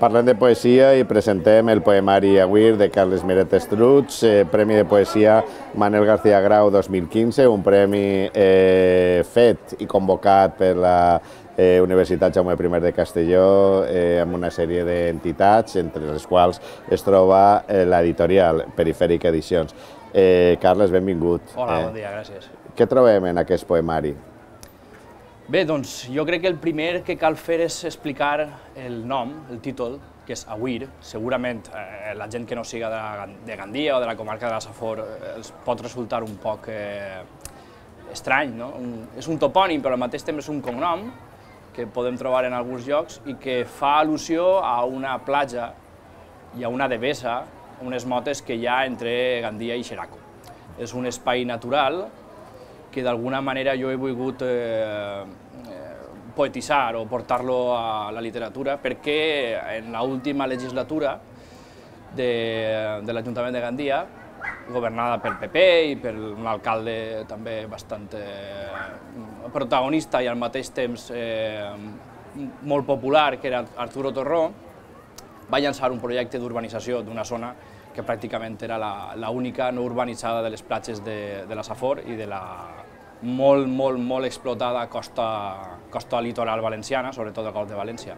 Parlem de poesia i presentem el poemari Aguir de Carles Miret Estruts, eh, Premi de Poesia Manel García Grau 2015, un premi eh, fet i convocat per la eh, Universitat Jaume I de Castelló eh, amb una sèrie d'entitats, entre les quals es troba eh, l'editorial Perifèrica Edicions. Eh, Carles, benvingut. Hola, eh, bon dia, gràcies. Què trobem en aquest poemari? Bé, doncs jo crec que el primer que cal fer és explicar el nom, el títol, que és Aguir. Segurament eh, la gent que no siga de, de Gandia o de la comarca de la Safor eh, els pot resultar un poc eh, estrany, no? Un, és un topònim, però al mateix temps és un cognom que podem trobar en alguns llocs i que fa al·lusió a una platja i a una devesa, unes motes que hi ha entre Gandia i Xeraco. És un espai natural que d'alguna manera jo he volgut eh, poetitzar o portar-lo a la literatura perquè en l'última legislatura de, de l'Ajuntament de Gandia, governada pel PP i per un alcalde també bastant eh, protagonista i al mateix temps eh, molt popular, que era Arturo Torró, va llançar un projecte d'urbanització d'una zona que pràcticament era l'única no urbanitzada de les platges de, de la Safor i de la molt, molt, molt explotada costa, costa litoral valenciana, sobretot el Golf de València.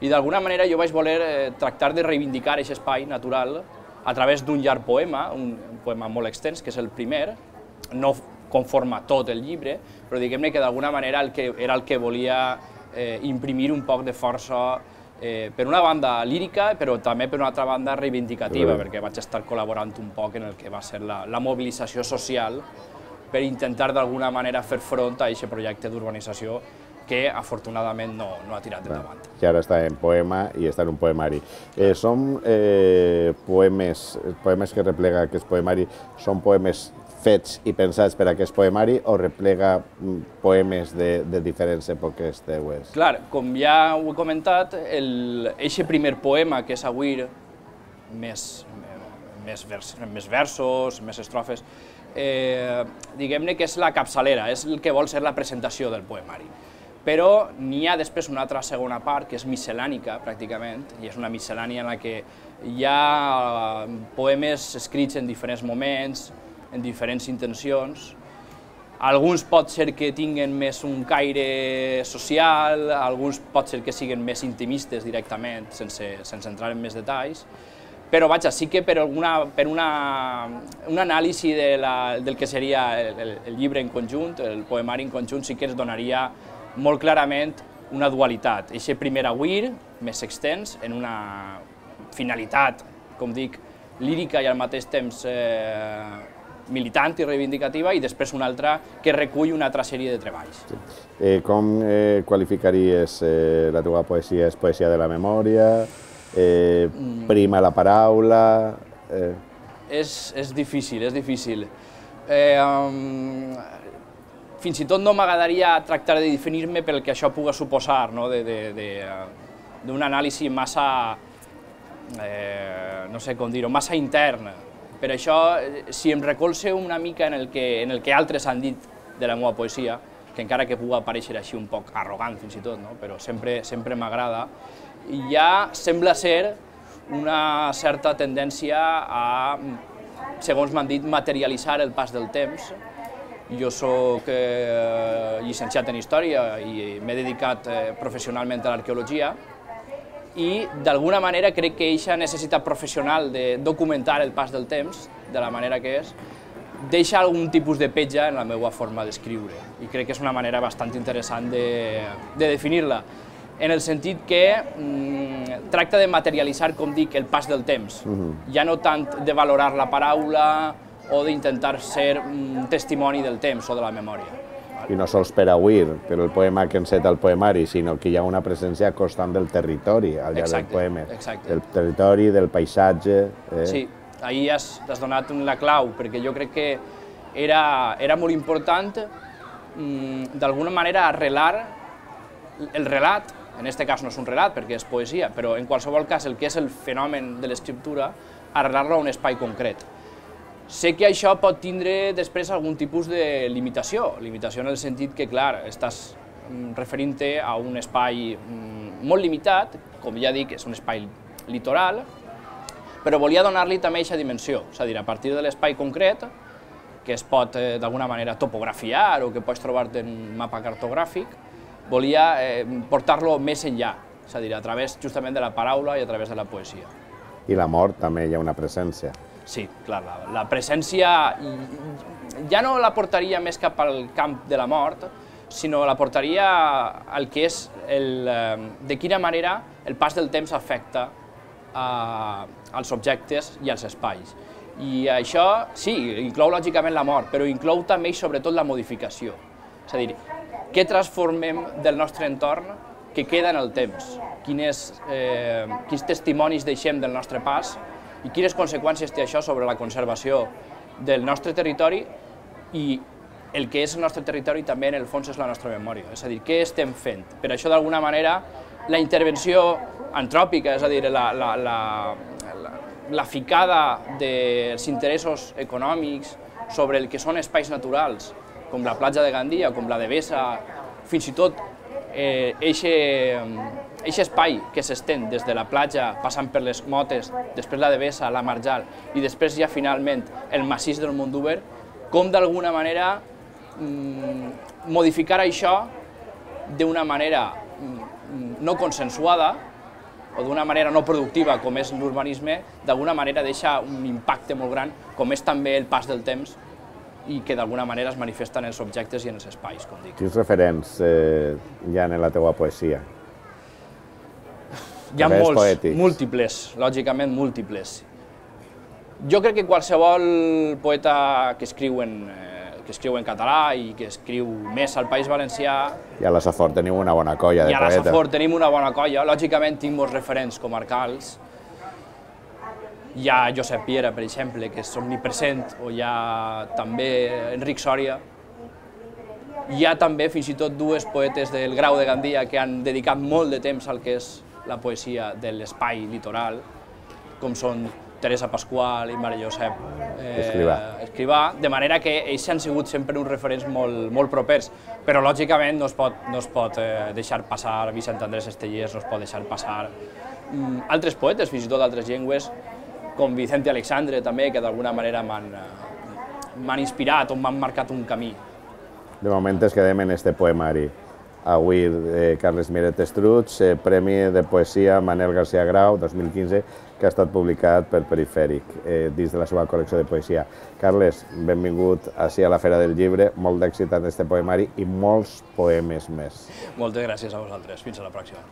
I d'alguna manera jo vaig voler eh, tractar de reivindicar aquest espai natural a través d'un llarg poema, un, un poema molt extens, que és el primer, no conforma tot el llibre, però diguem-ne que d'alguna manera el que, era el que volia eh, imprimir un poc de força eh, per una banda lírica, però també per una altra banda reivindicativa, mm. perquè vaig estar col·laborant un poc en el que va ser la, la mobilització social per intentar d'alguna manera fer front a aquest projecte d'urbanització que afortunadament no, no ha tirat endavant. I ara està en poema i està en un poemari. Eh, són eh, poemes, poemes que replega aquest poemari, són poemes fets i pensats per a aquest poemari o replega mm, poemes de, de diferents èpoques teues? Clar, com ja ho he comentat, el, eixe primer poema, que és Aguir, més, més, vers, més versos, més estrofes, eh, diguem-ne que és la capçalera, és el que vol ser la presentació del poemari. Però n'hi ha després una altra segona part, que és miscel·lànica, pràcticament, i és una miscel·lània en la que hi ha poemes escrits en diferents moments, en diferents intencions. Alguns pot ser que tinguen més un caire social, alguns pot ser que siguin més intimistes directament, sense, sense entrar en més detalls, però vaja, sí que per, alguna, per una, un anàlisi de la, del que seria el, el, llibre en conjunt, el poemari en conjunt, sí que ens donaria molt clarament una dualitat. Eixe primer aguir, més extens, en una finalitat, com dic, lírica i al mateix temps eh, militant i reivindicativa, i després una altra que recull una altra sèrie de treballs. Sí. Eh, com eh, qualificaries eh, la teva poesia? És poesia de la memòria? Eh, prima la paraula? Eh... És, és difícil, és difícil. Eh, um, fins i tot no m'agradaria tractar de definir-me pel que això puga suposar, no? d'un anàlisi massa, eh, no sé com dir-ho, massa intern, per això, eh, si em recolze una mica en el que, en el que altres han dit de la meva poesia, que encara que pugui aparèixer així un poc arrogant fins i tot, no? però sempre, sempre m'agrada, i ja sembla ser una certa tendència a, segons m'han dit, materialitzar el pas del temps. Jo sóc eh, llicenciat en Història i m'he dedicat eh, professionalment a l'arqueologia, i d'alguna manera crec que aquesta necessitat professional de documentar el pas del temps, de la manera que és, deixa algun tipus de petja en la meva forma d'escriure i crec que és una manera bastant interessant de, de definir-la en el sentit que mm, tracta de materialitzar, com dic, el pas del temps, uh -huh. ja no tant de valorar la paraula o d'intentar ser un testimoni del temps o de la memòria i no sols per Aguir, per el poema que enceta el poemari, sinó que hi ha una presència constant del territori al llarg del poema, exacte. del territori, del paisatge... Eh? Sí, ahir has, has donat la clau, perquè jo crec que era, era molt important mm, d'alguna manera arrelar el relat, en aquest cas no és un relat perquè és poesia, però en qualsevol cas el que és el fenomen de l'escriptura, arrelar-lo a un espai concret. Sé que això pot tindre després algun tipus de limitació, limitació en el sentit que, clar, estàs mm, referint-te a un espai mm, molt limitat, com ja dic, és un espai litoral, però volia donar-li també aquesta dimensió, és a dir, a partir de l'espai concret, que es pot eh, d'alguna manera topografiar o que pots trobar-te en un mapa cartogràfic, volia eh, portar-lo més enllà, és a dir, a través justament de la paraula i a través de la poesia. I la mort també hi ha una presència. Sí, clar, la, la presència ja no la portaria més cap al camp de la mort, sinó la portaria al que és el, eh, de quina manera el pas del temps afecta als objectes i als espais. I això, sí, inclou lògicament la mort, però inclou també i sobretot la modificació. És a dir, què transformem del nostre entorn que queda en el temps, quines, eh, quins testimonis deixem del nostre pas i quines conseqüències té això sobre la conservació del nostre territori i el que és el nostre territori també en el fons és la nostra memòria, és a dir, què estem fent. Per això d'alguna manera la intervenció antròpica, és a dir, la, la, la, la, la ficada dels interessos econòmics sobre el que són espais naturals, com la platja de Gandia, com la de Bessa, fins i tot eh, eixe, eixe espai que s'estén des de la platja, passant per les motes, després la de Bessa, la Marjal, i després ja finalment el massís del Mondúber, com d'alguna manera mm, modificar això d'una manera mm, no consensuada, o d'una manera no productiva com és l'urbanisme, d'alguna manera deixa un impacte molt gran, com és també el pas del temps i que d'alguna manera es manifesta en els objectes i en els espais, com dic. Quins referents eh, hi ha en la teua poesia? Hi ha molts, poètics. múltiples, lògicament múltiples. Jo crec que qualsevol poeta que escriu en, eh, que escriu en català i que escriu més al País Valencià. I a la Safor tenim una bona colla de poeta. I a la Safor tenim una bona colla. Lògicament tinc molts referents comarcals. Hi ha Josep Piera, per exemple, que és omnipresent, o hi ha també Enric Sòria. Hi ha també fins i tot dues poetes del Grau de Gandia que han dedicat molt de temps al que és la poesia de l'espai litoral, com són Teresa Pasqual i Maria Josep eh, Escrivà. Escrivà, de manera que ells han sigut sempre uns referents molt, molt propers, però lògicament no es pot, no es pot eh, deixar passar Vicent Andrés Estellers, no es pot deixar passar mm, altres poetes, fins i tot d'altres llengües, com Vicente Alexandre també, que d'alguna manera m'han eh, inspirat o m'han marcat un camí. De moment es quedem en este poemari. Avui eh, Carles Miret Estruts, eh, Premi de Poesia Manel García Grau 2015, que ha estat publicat per Perifèric, eh, dins de la seva col·lecció de poesia. Carles, benvingut així a la Fera del Llibre, molt d'èxit en aquest poemari i molts poemes més. Moltes gràcies a vosaltres. Fins a la pròxima.